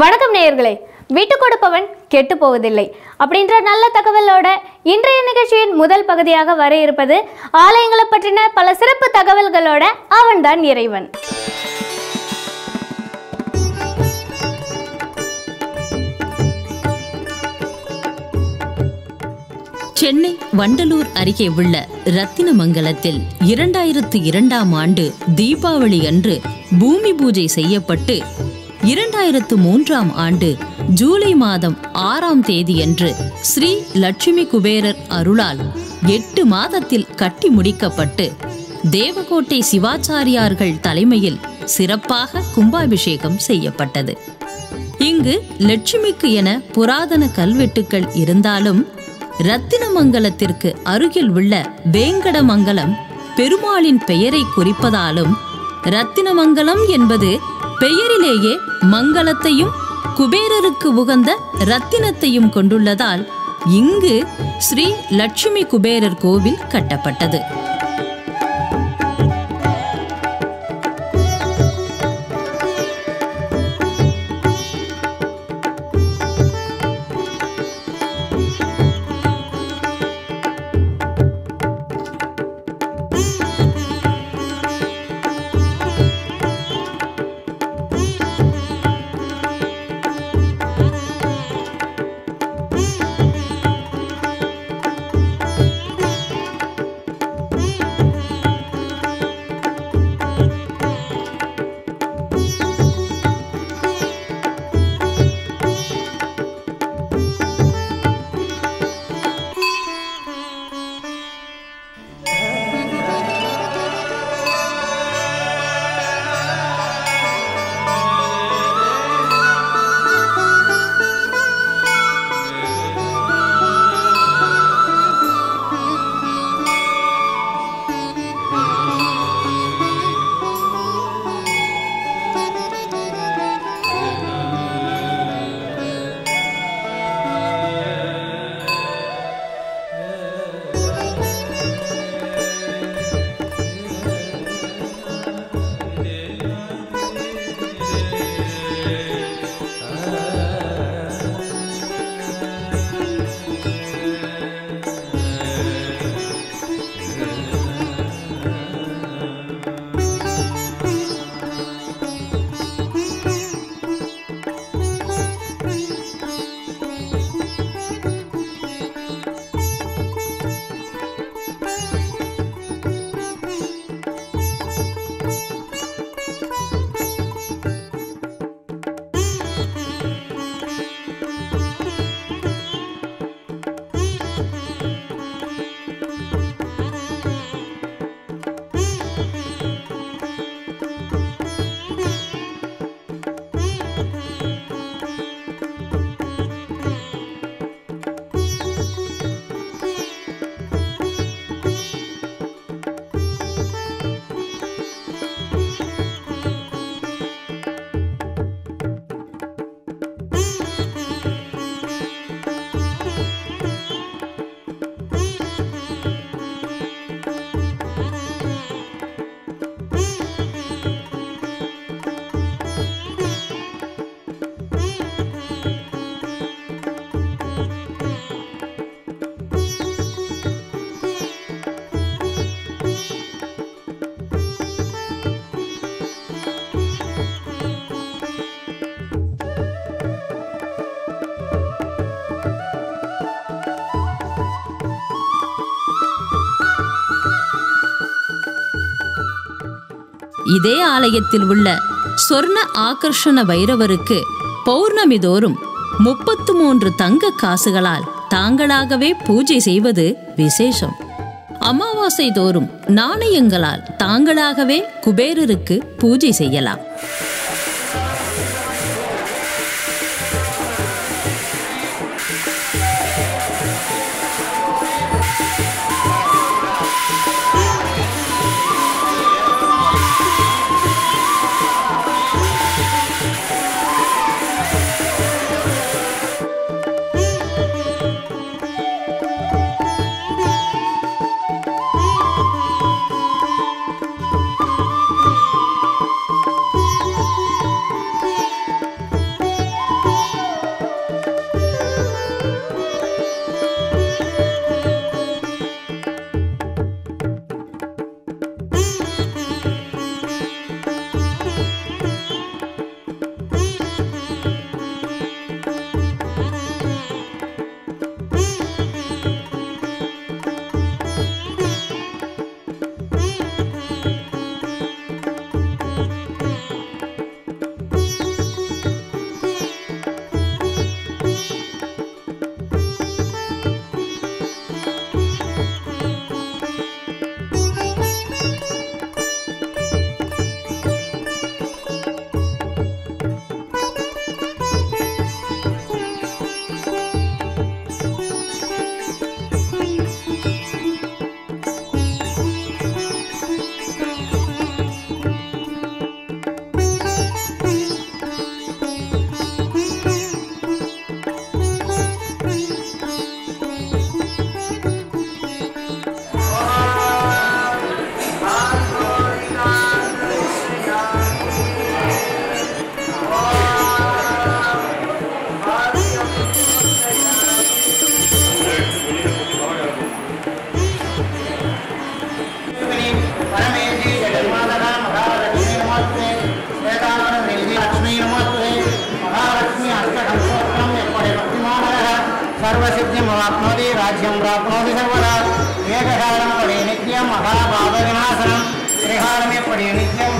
வணக்கம் நேயர்களே. விட்டு கொடுப்பவன் கெட்டு போவதில்லை. அப்படின்ற நல்ல தகவலோட இன்றைய நிகழ்ச்சியின் முதல் பகுதியாக வர இருப்பது ஆலயங்களை பற்றின பல சிறப்பு தகவல்களோட அவன்தான் இறைவன். சென்னை வண்டலூர் அருகே உள்ள ரத்தினமங்கலத்தில் இரண்டாயிரத்து இரண்டாம் ஆண்டு தீபாவளி அன்று பூமி பூஜை செய்யப்பட்டு இரண்டாயிரத்து மூன்றாம் ஆண்டு ஜூலை மாதம் ஆறாம் தேதியன்று ஸ்ரீ லட்சுமி குபேரர் அருளால் எட்டு மாதத்தில் கட்டி முடிக்கப்பட்டு தேவகோட்டை சிவாச்சாரியார்கள் தலைமையில் சிறப்பாக கும்பாபிஷேகம் செய்யப்பட்டது. இங்கு லட்சுமிக்கு என புராதன கல்வெட்டுக்கள் இருந்தாலும் ரத்தினமங்கலத்திற்கு அருகில் உள்ள வேங்கடமங்கலம் பெருமாளின் பெயரை குறிப்பதாலும் ரத்தினமங்கலம் என்பது பெயரிலேயே மங்களத்தையும் குபேரருக்கு உகந்த ரத்தினத்தையும் கொண்டுள்ளதால் இங்கு ஸ்ரீ லட்சுமி குபேரர் கோவில் கட்டப்பட்டது. இதே ஆலயத்தில் உள்ள சொர்ண ஆகர்ஷண வைரவருக்கு பௌர்ணமி தோறும் முப்பத்து மூன்று தங்க காசுகளால் தாங்களாகவே பூஜை செய்வது விசேஷம். அமாவாசை தோறும் நாணயங்களால் தாங்களாகவே குபேரருக்கு பூஜை செய்யலாம். राज्यमवाप्नोति राज्यं प्राप्नोति सर्वदा. एकहारं पठे नित्यं त्रिहारमे पठे नित्यं